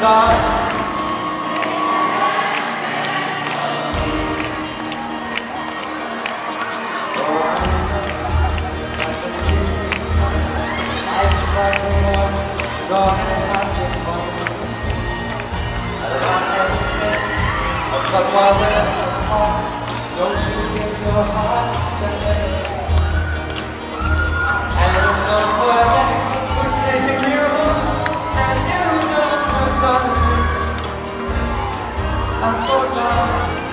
gone. Gone and having fun. I don't you give your heart to me. a sonhar.